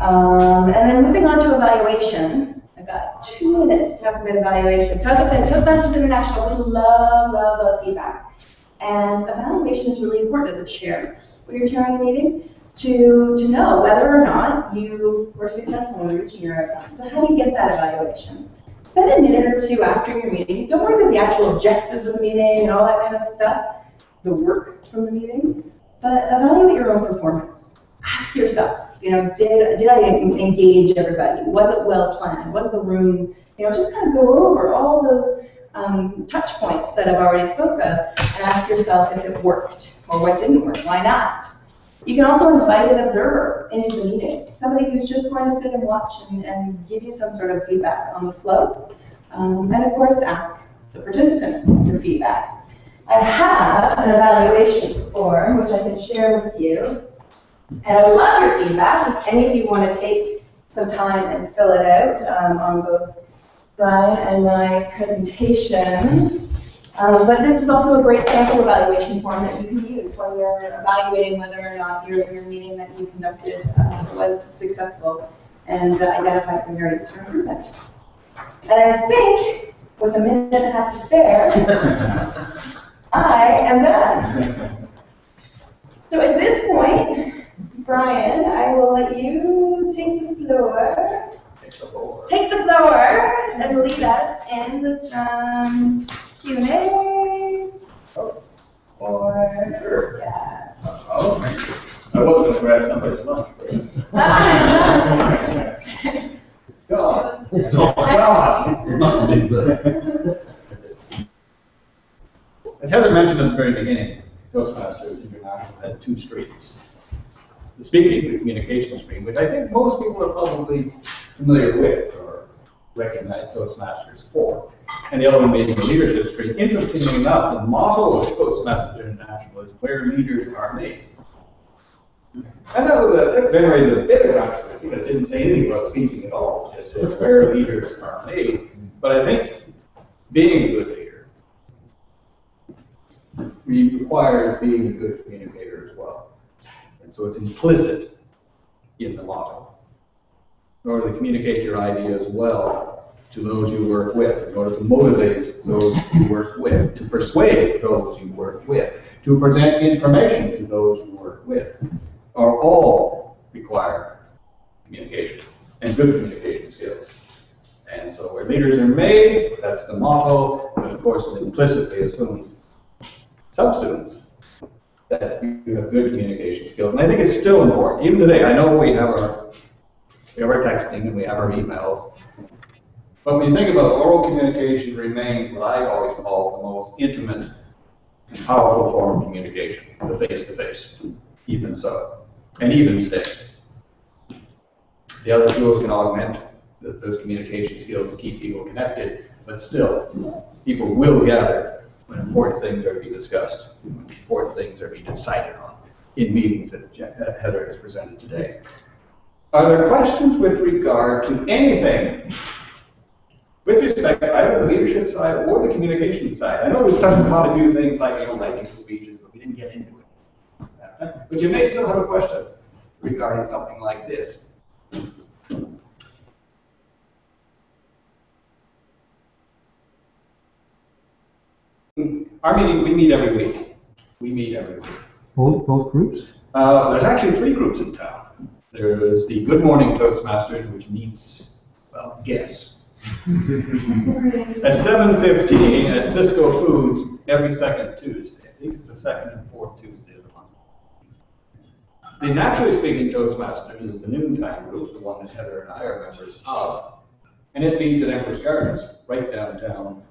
Um, and then moving on to evaluation. I've got two minutes to talk about evaluation. So as I said, Toastmasters International, we love, love, love feedback. And evaluation is really important as a chair when you're chairing a meeting to, to know whether or not you were successful in reaching your outcome. So how do you get that evaluation? Spend a minute or two after your meeting. Don't worry about the actual objectives of the meeting and all that kind of stuff, the work from the meeting, but evaluate your own performance. Ask yourself, you know, did, did I engage everybody? Was it well planned? Was the room, you know, just kind of go over all those um, touch points that I've already spoke of and ask yourself if it worked or what didn't work. Why not? You can also invite an observer into the meeting, somebody who's just going to sit and watch and, and give you some sort of feedback on the flow. Um, and of course, ask the participants for feedback. I have an evaluation form, which I can share with you. And I love your feedback. If any of you want to take some time and fill it out um, on both Brian and my presentations. Um, but this is also a great sample evaluation form that you can use when you're evaluating whether or not your, your meeting that you conducted uh, was successful and uh, identify some areas for improvement. And I think, with a minute and a half to spare, [laughs] I am done. So at this point, Brian, I will let you take the floor. Take the floor. Take the floor and lead us end some um, Q and A. Oh, oh, or, Sure. yeah. Oh, thank you. I was gonna grab somebody's lunch break. [laughs] It's gone. Oh, God. Must be the- As Heather mentioned at the very beginning, Toastmasters International had two streams. The speaking communication stream, which I think most people are probably familiar with or recognize Toastmasters for. And the other one being the leadership stream. Interestingly enough, the motto of Toastmasters International is where leaders are made. And that was a, that generated a bit of controversy, that didn't say anything about speaking at all, just said where leaders are made. But I think being a good leader requires being a good communicator so it's implicit in the motto. In order to communicate your ideas well to those you work with, in order to motivate those you work with, to persuade those you work with, to present information to those you work with, are all required communication and good communication skills. And so where leaders are made, that's the motto, but of course it implicitly assumes, subsumes, that you have good communication skills. And I think it's still important, even today, I know we have our, we have our texting and we have our emails. But when you think about oral communication remains what I always call the most intimate and powerful form of communication, the face-to-face, even so, and even today. The other tools can augment th- those communication skills and keep people connected, but still, people will gather when important things are to be discussed, important things are being decided on in meetings that Heather has presented today. Are there questions with regard to anything with respect to either the leadership side or the communication side? I know we've touched upon a few things like, you know, writing speeches, but we didn't get into it. But you may still have a question regarding something like this. Our meeting, we meet every week. We meet every week. Both, both groups? Uh, there's actually three groups in town. There is the Good Morning Toastmasters, which meets, well, guess. [laughs] At seven fifteen at Cisco Foods every second Tuesday. I think it's the second and fourth Tuesday of the month. The Naturally Speaking Toastmasters is the noontime group, the one that Heather and I are members of. And it meets at Empress Gardens, right downtown,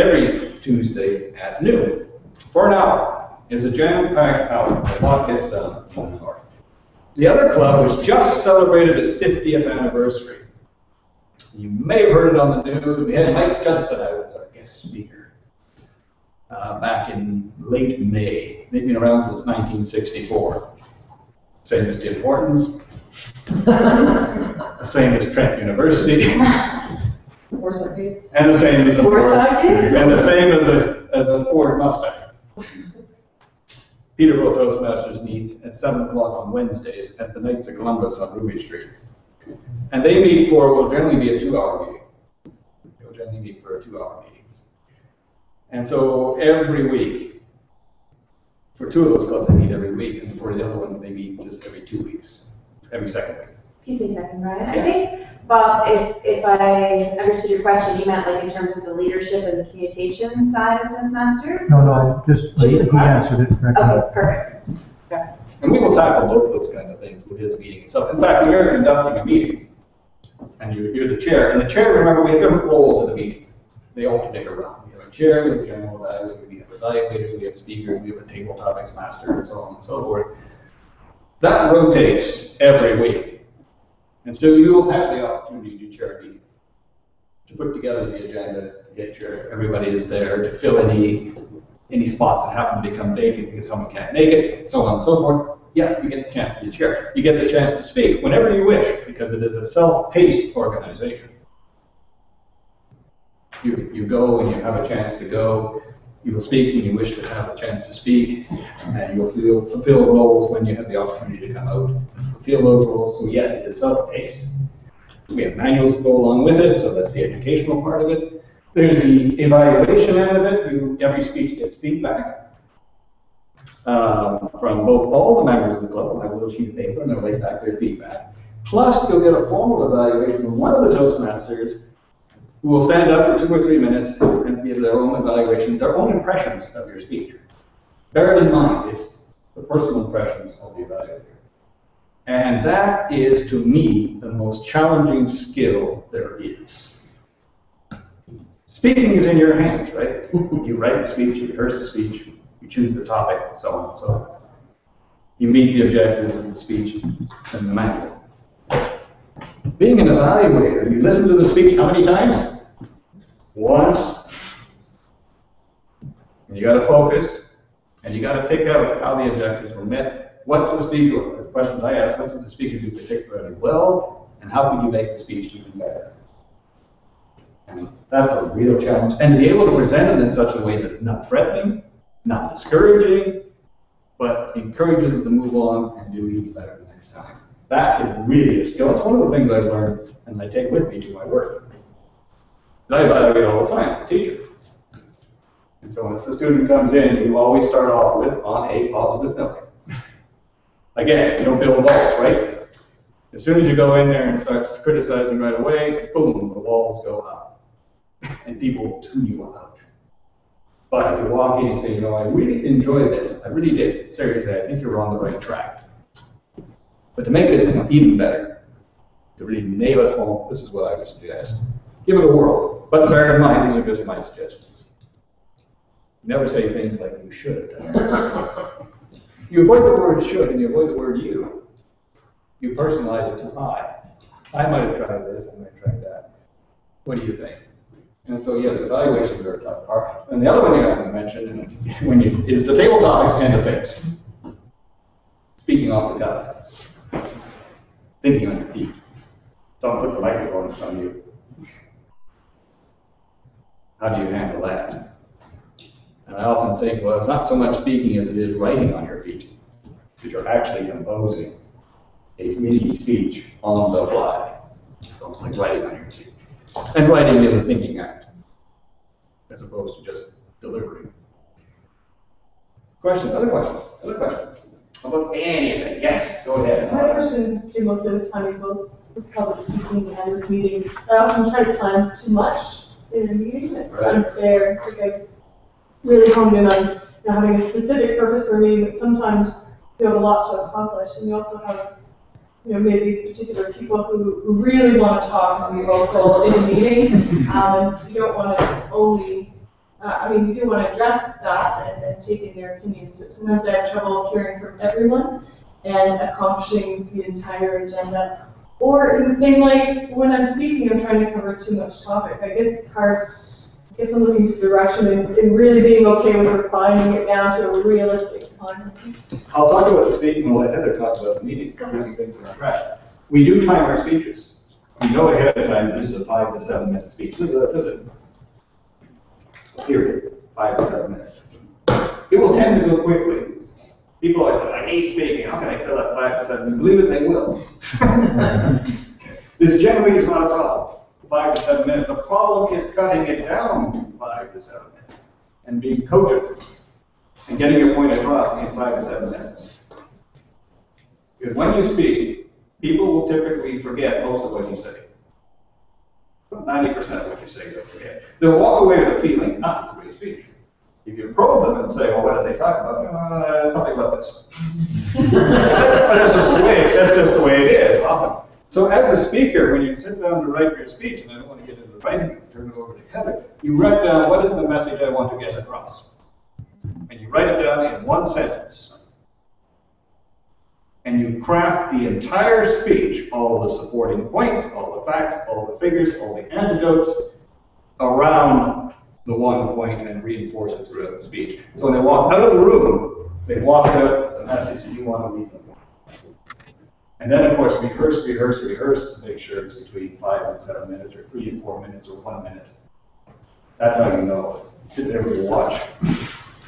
every Tuesday at noon, for an hour. It's a jam-packed hour, a lot gets done in an hour. The other club, which just celebrated its fiftieth anniversary, you may have heard it on the news, we had Mike Judson out as our guest speaker uh, back in late May. They've been around since 1964. Same as Tim Hortons, [laughs] same as Trent University, [laughs] and Warsaw Caves. the same as the Ford, Warsaw Caves. and the same as a, as a Ford Mustang. Peterborough Toastmasters meets at 7 o'clock on Wednesdays at the Knights of Columbus on Ruby Street. And they meet for, will generally be a two-hour meeting. They'll generally meet for a two-hour meeting. And so every week, for two of those clubs, they meet every week, and for the other one, they meet just every two weeks, every second week. A second, Brian. I think, Bob, if, if I understood your question, you meant like in terms of the leadership and the communication side of Toastmasters? No, no, just, he he answered it correctly. Okay, perfect. And we will tackle both those kind of things within the meeting itself. In fact, we are conducting a meeting, and you're, you're the chair. And the chair, remember, we have different roles in the meeting. They alternate around. We have a chair, we have a general evaluator, we have evaluators, we have speakers, we have a table topics master, and so on and so forth. That rotates every week. And so you'll have the opportunity to chair meeting, to put together the agenda, to get sure everybody is there, to fill any, any spots that happen to become vacant because someone can't make it, so on and so forth. Yeah, you get the chance to be chair. You get the chance to speak whenever you wish, because it is a self-paced organization. You, you go and you have a chance to go, you will speak when you wish to have a chance to speak, and you'll, you'll fulfill roles when you have the opportunity to come out fulfill those roles. So yes, it is self-paced. We have manuals to go along with it, so that's the educational part of it. There's the evaluation end of it. You, every speech gets feedback um, from both all the members of the club. Will a little sheet of paper and they'll write back their feedback. Plus, you'll get a formal evaluation from one of the Toastmasters who will stand up for two or three minutes and give their own evaluation, their own impressions of your speech. Bear it in mind, it's the personal impressions of the evaluator. And that is, to me, the most challenging skill there is. Speaking is in your hands, right? [laughs] You write the speech, you rehearse the speech, you choose the topic, so on and so on. You meet the objectives of the speech and the manual. Being an evaluator, you listen to the speech how many times? Once. And you gotta focus, and you gotta pick out how the objectives were met, what the speaker, questions I asked, what did the speaker do particularly well, and how can you make the speech even better? And that's a real challenge, and to be able to present it in such a way that it's not threatening, not discouraging, but encourages them to move on and do even better the next time. That is really a skill. It's one of the things I've learned and I take with me to my work. I evaluate all the time as a teacher. And so when the student comes in, you always start off with on a positive note. Again, you don't build walls, right? As soon as you go in there and start criticizing right away, boom, the walls go up. And people tune you out. But if you walk in and say, you know, I really enjoyed this, I really did, seriously, I think you're on the right track. But to make this even better, to really nail it home, this is what I would suggest. Give it a whirl, but bear in mind, these are just my suggestions. Never say things like you should. [laughs] You avoid the word should and you avoid the word you. You personalize it to I. I might have tried this, I might have tried that. What do you think? And so, yes, evaluations are a tough part. And the other one you haven't mentioned, [laughs] when you, is the table topics and the things. Speaking off the cuff. Thinking on your feet. Someone put the microphone on you. How do you handle that? And I often think, well, it's not so much speaking as it is writing on your feet. Because you're actually composing a mini speech on the fly. It's almost like writing on your feet. And writing is a thinking act, as opposed to just delivering. Questions, other questions, other questions? About anything? Yes, go ahead. My question is to most of the time is both with public speaking and with meetings. I often try to plan too much in a meeting, it's Right. unfair, I've really honed in on, you know, having a specific purpose for a meeting, but sometimes you have a lot to accomplish, and you also have, you know, maybe particular people who, who really want to talk and be vocal in a meeting, [laughs] um, and you don't want to only, uh, I mean, you do want to address that and, and take in their opinions, but sometimes I have trouble hearing from everyone and accomplishing the entire agenda. Or in the same light, when I'm speaking, I'm trying to cover too much topic. I guess it's hard, I guess I'm looking for direction and, and really being okay with refining it down to a realistic time. I'll talk about the speaking, and let Heather talk about the meetings, keeping things on track. We do time our speeches. We know ahead of time, this is a five to seven minute speech. This is a, this is a period, five to seven minutes. It will tend to go quickly. People always say, I hate speaking, how can I fill up five to seven? minutes?" Believe it, they will. [laughs] This generally is not a problem, five to seven minutes. The problem is cutting it down to five to seven minutes and being coachable and getting your point across in five to seven minutes. Because when you speak, people will typically forget most of what you say. Ninety percent of what you say they'll forget. They'll walk away with a feeling, ah, it's a great speech. If you probe them and say, well, what did they talk about? Uh, something about this. [laughs] That's just the way, that's just the way it is often. So as a speaker, when you sit down to write your speech, and I don't want to get into the writing, turn it over to Heather, you write down, what is the message I want to get across? And you write it down in one sentence. And you craft the entire speech, all the supporting points, all the facts, all the figures, all the antidotes, around the one point and reinforce it throughout the speech. So when they walk out of the room, they walk out with the message you want to leave them. And then, of course, rehearse, rehearse, rehearse, to make sure it's between five and seven minutes, or three and four minutes, or one minute. That's how you know. You Sit there with your watch,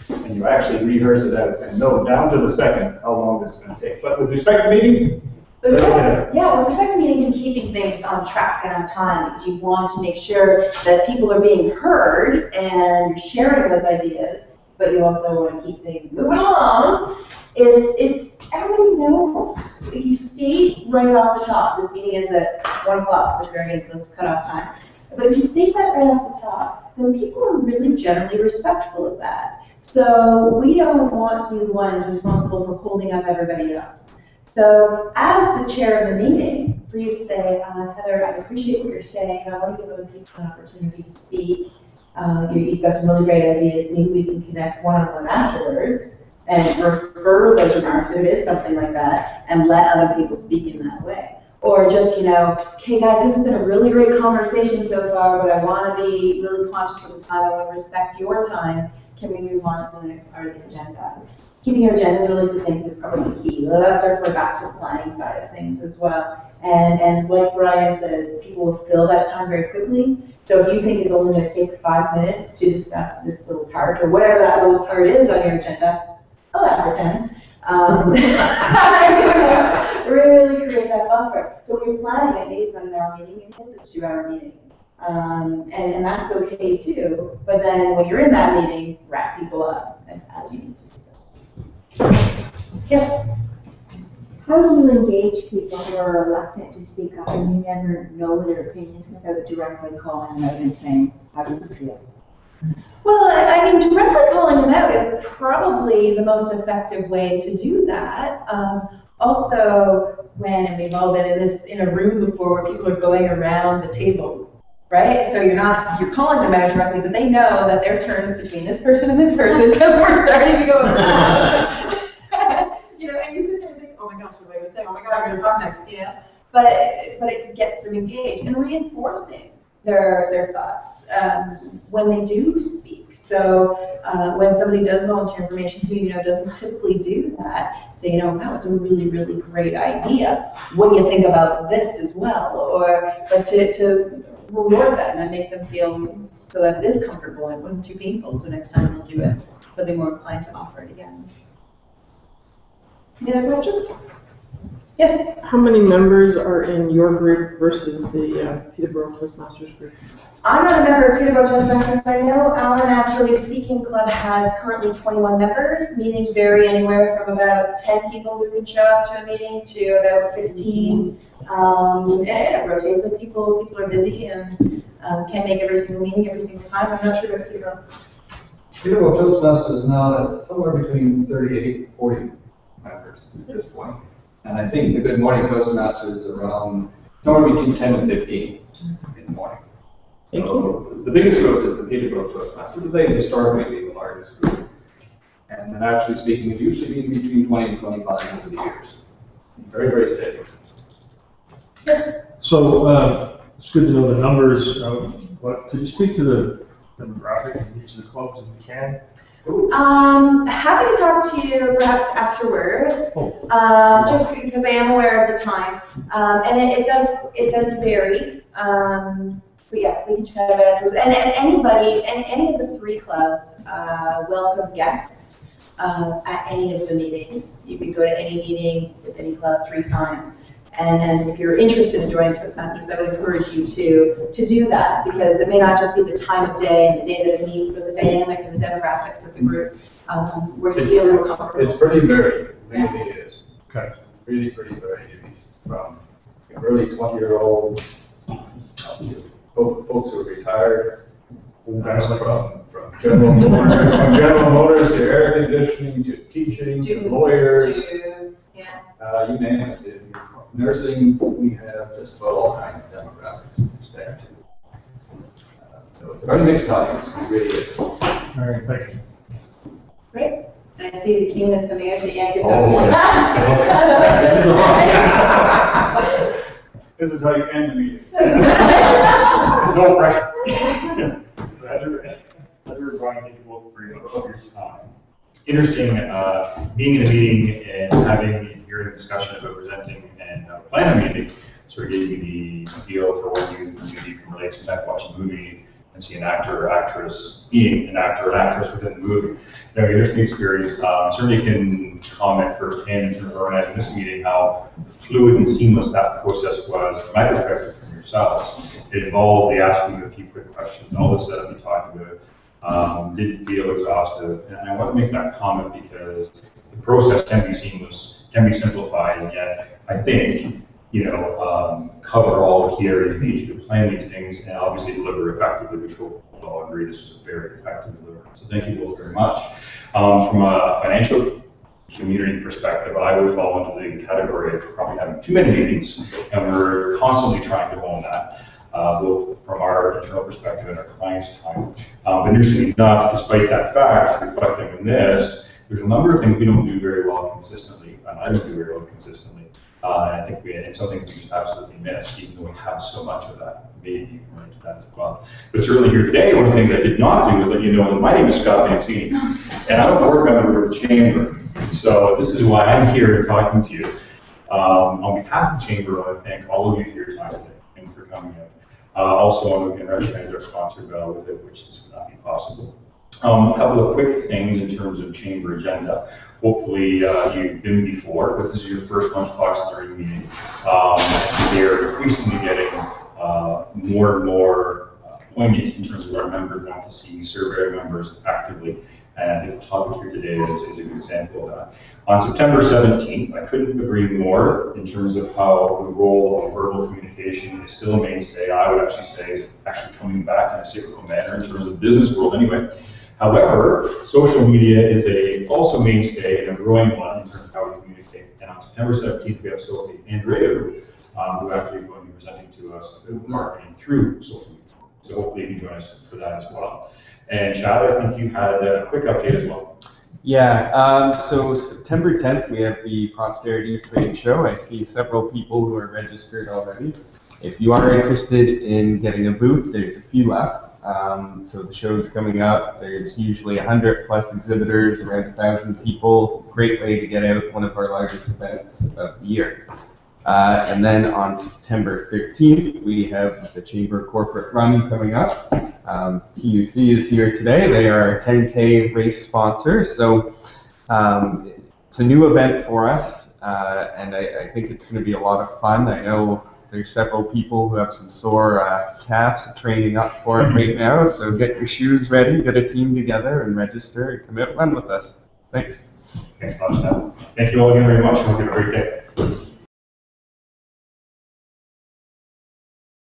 and you actually rehearse it out and know down to the second how long this is going to take. But with respect to meetings, But yes, yeah, with respect to meetings and keeping things on track and on time, because you want to make sure that people are being heard and you're sharing those ideas, but you also want to keep things moving along. It's, it's, everybody knows, If you state right off the top, this meeting is at one o'clock, we're very close to cutoff time. But if you state that right off the top, then people are really generally respectful of that. So we don't want to be the ones responsible for holding up everybody else. So as the chair of the meeting, for you to say, uh, Heather, I appreciate what you're saying, I want to give other people an opportunity to speak. Uh, you- you've got some really great ideas, maybe we can connect one-on-one afterwards and refer those remarks, if it is something like that, and let other people speak in that way. Or just, you know, okay, guys, this has been a really great conversation so far, but I want to be really conscious of the time, I want to respect your time. Can we move on to the next part of the agenda? Keeping your agendas really succinct is probably key. Well, that circles back to the planning side of things as well. And, and like Brian says, people will fill that time very quickly. So if you think it's only going to take five minutes to discuss this little part, or whatever that little part is on your agenda, For ten. Um, [laughs] Really create that buffer. So when you're planning it, it's an hour meeting, it's a two-hour meeting. Um, and, and that's okay too, but then when you're in that meeting, wrap people up as you need to do so. Yes? How do you engage people who are reluctant to speak up and you never know their opinions without directly calling them out and saying, how do you feel? Well, I mean, directly calling them out is probably the most effective way to do that. Um, also, when, and we've all been in this, in a room before where people are going around the table, right? So you're not, you're calling them out directly, but they know that their turn is between this person and this person [laughs] because we're starting to go around. [laughs] You know, and you sit there and think, oh my gosh, what am I gonna say? Oh my God, I'm gonna talk next, you know? But, but it gets them engaged and reinforcing their, their thoughts um, when they do speak. So uh, when somebody does volunteer information who you know doesn't typically do that, say, you know, that was a really, really great idea. What do you think about this as well? Or, but to, to reward them and make them feel so that it is comfortable and it wasn't too painful, so next time they'll do it. But They'll be more inclined to offer it again. Any other questions? Yes? How many members are in your group versus the uh, Peterborough Toastmasters group? I'm not a member of Peterborough Toastmasters, I know Allen Naturally Speaking Club has currently 21 members. Meetings vary anywhere from about 10 people who can show up to a meeting to about 15. Um, and it rotates, and people, people are busy and um, can't make every single meeting every single time. I'm not sure about Peterborough. Peterborough Toastmasters now is somewhere between 38 and 40 members at this point. And I think the Good Morning Toastmasters is around somewhere between 10 and 15 in the morning. Thank So The biggest group is the Peterborough Toastmasters, they've historically been the largest group. And then Naturally Speaking, it's usually been between 20 and 25 over the years. Very, very steady. So, uh, it's good to know the numbers, uh, but could you speak to the demographic of each of the clubs if you can? Um, happy to talk to you perhaps afterwards, Oh. um, just because I am aware of the time. Um, and it, it does, it does vary. Um, but yeah, we can chat about it afterwards. And, and anybody, and any of the three clubs, uh, welcome guests, uh, at any of the meetings. You can go to any meeting with any club three times. And, and if you're interested in joining Toastmasters, I would encourage you to, to do that, because it may not just be the time of day and the day that it meets, but the dynamic and the demographics of the group, um, where you feel more comfortable. It's pretty varied, it really is. Okay. Really pretty varied, It's from early 20-year-olds, folks who are retired, Guys like from, from general, from general motors to air conditioning, to teaching, to lawyers, to- Yeah. uh, you name it. In Nursing, we have just about all kinds of demographics there too. Uh, So it's a very mixed audience, it really is. All right, thank you. Great. I see the keenness coming out at Yankees. This is how you end the meeting. There's no pressure. Heather, Heather and Brian, thank you both very much for your time. Interesting, uh, being in a meeting and having, hearing a discussion about presenting and uh, planning a meeting, sort of gave me the feel for what you, you can relate to back watching a movie and see an actor or actress being an actor or actress within the movie. You know, interesting experience, um, certainly can comment firsthand in terms of organizing this meeting, how fluid and seamless that process was, from my perspective, from yourselves. It involved the asking of a few quick questions, all the setup you talked about, um, didn't feel exhaustive. And I want to make that comment because the process can be seamless, can be simplified, and yet I think you know, um, cover all here, you need to plan these things and obviously deliver effectively, which we'll all agree this was a very effective delivery. So thank you both very much. Um, from a financial community perspective, I would fall into the category of probably having too many meetings, and we're constantly trying to own that, uh, both from our internal perspective and our clients' time. Um, but interestingly enough, despite that fact, reflecting on this, there's a number of things we don't do very well consistently, and I don't do very well consistently. Uh, I think we, it's something we just absolutely miss, even though we have so much of that. Maybe you can relate to that as well. But certainly here today, one of the things I did not do is let you know that my name is Scott Mancini, and a board member of the Chamber. So this is why I'm here talking to you. Um, on behalf of the Chamber, I want to thank all of you for your time today and for coming out. Uh, also, I want to recognize our sponsor, Bell, with it, which this would not be possible. Um, a couple of quick things in terms of chamber agenda. Hopefully, uh, you've been before, but this is your first lunchbox learning meeting. Um, they're increasingly getting, uh, more and more uh, poignant in terms of our members want to see, survey members actively. And I think the topic here today is, is a good example of that. On September 17th, I couldn't agree more in terms of how the role of verbal communication is still a mainstay. I would actually say is actually coming back in a cyclical manner in terms of the business world anyway. However, social media is a also mainstay and a growing one in terms of how we communicate. And on September 17th, we have Sophie Andreu, um, who actually is going to be presenting to us marketing through social media. So hopefully you can join us for that as well. And Chad, I think you had a quick update as well. Yeah, um, so September 10th, we have the Prosperity Trade Show. I see several people who are registered already. If you are interested in getting a booth, there's a few left. Um, so the show's coming up. There's usually 100 plus exhibitors, around 1,000 people. Great way to get out, one of our largest events of the year. Uh, and then on September 13th, we have the Chamber Corporate Run coming up. Um, PUC is here today. They are a 10K race sponsor. So um, it's a new event for us, uh, and I, I think it's going to be a lot of fun. I know there's several people who have some sore uh, calves training up for it right now. So get your shoes ready, get a team together, and register and commit run with us. Thanks. Thanks Chad. Thank you all again very much. Have a great day.